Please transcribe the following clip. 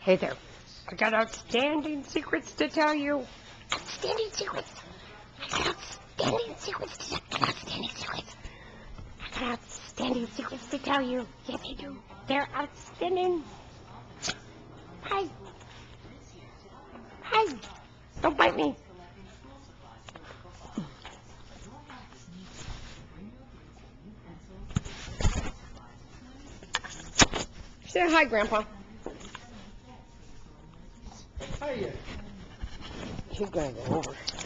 Hey there. I got outstanding secrets to tell you. Outstanding secrets. I got outstanding secrets. To, I got outstanding secrets. I got outstanding secrets to tell you. Yes, I do. They're outstanding. Hi. Hi. Don't bite me. Say hi, Grandpa. શું કહે over